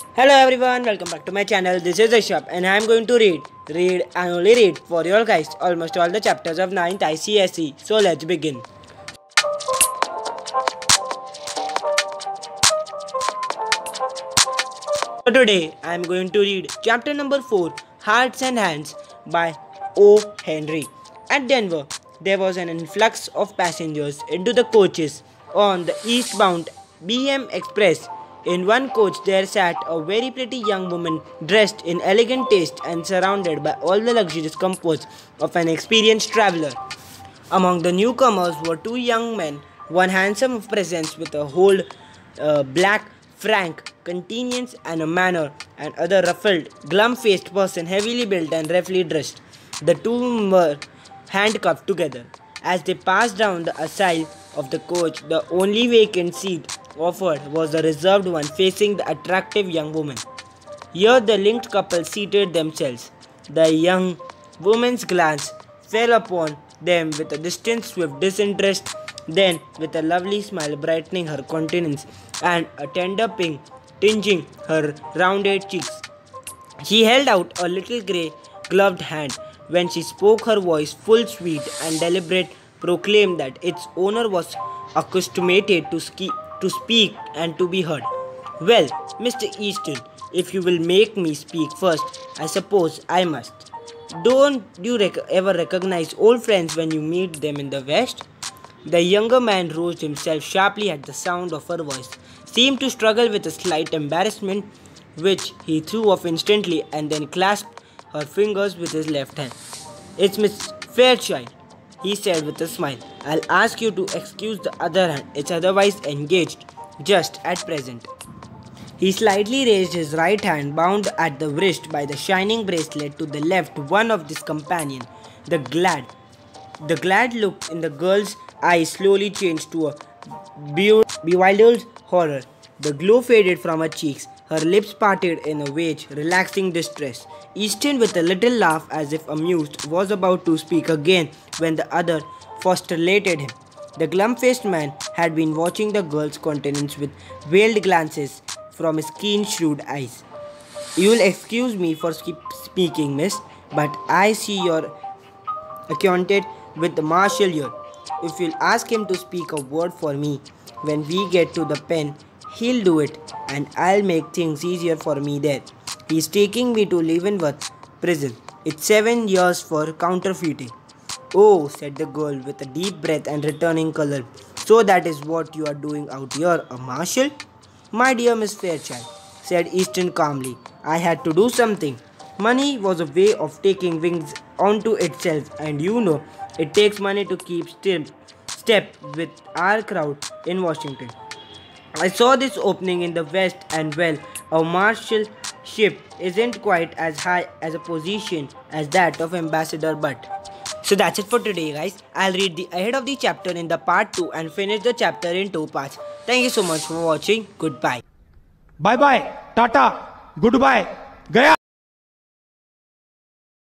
Hello everyone, welcome back to my channel. This is Rishabh and I am going to read, read and only read for you all guys almost all the chapters of 9th ICSE. So let's begin. So today I am going to read chapter number 4 Hearts and Hands by O. Henry. At Denver, there was an influx of passengers into the coaches on the eastbound BM Express. In one coach, there sat a very pretty young woman dressed in elegant taste and surrounded by all the luxurious comforts of an experienced traveler. Among the newcomers were two young men, one handsome of presence with a whole uh, black, frank countenance and a manner, and other ruffled, glum-faced person, heavily built and roughly dressed. The two were handcuffed together. As they passed down the aisle of the coach, the only vacant seat offered was the reserved one facing the attractive young woman. Here the linked couple seated themselves. The young woman's glance fell upon them with a distant swift disinterest, then with a lovely smile brightening her countenance and a tender pink tinging her rounded cheeks. She held out a little grey gloved hand. When she spoke, her voice, full, sweet, and deliberate, proclaimed that its owner was accustomed to, ski- to speak and to be heard. Well, Mr. Easton, if you will make me speak first, I suppose I must. Don't you rec- ever recognize old friends when you meet them in the West? The younger man rose himself sharply at the sound of her voice, seemed to struggle with a slight embarrassment, which he threw off instantly, and then clasped her fingers with his left hand. It's Miss Fairchild, he said with a smile. I'll ask you to excuse the other hand, it's otherwise engaged, just at present. He slightly raised his right hand, bound at the wrist by the shining bracelet to the left one of his companion. The glad, the glad look in the girl's eyes slowly changed to a bewildered horror. The glow faded from her cheeks. Her lips parted in a wage, relaxing distress. Easton, with a little laugh as if amused, was about to speak again when the other postulated him. The glum faced man had been watching the girl's countenance with veiled glances from his keen, shrewd eyes. You'll excuse me for speaking, miss, but I see you're acquainted with the marshal here. If you'll ask him to speak a word for me when we get to the pen, he'll do it, and I'll make things easier for me there. He's taking me to Leavenworth prison. It's seven years for counterfeiting. Oh, said the girl with a deep breath and returning color. So that is what you are doing out here, a marshal? My dear Miss Fairchild, said Easton calmly, I had to do something. Money was a way of taking wings onto itself, and you know, it takes money to keep step, step with our crowd in Washington. I saw this opening in the west and well, a martial ship isn't quite as high as a position as that of ambassador but. So that's it for today guys. I'll read the ahead of the chapter in the part 2 and finish the chapter in 2 parts. Thank you so much for watching. Goodbye. Bye bye. Tata. Goodbye. Gaya.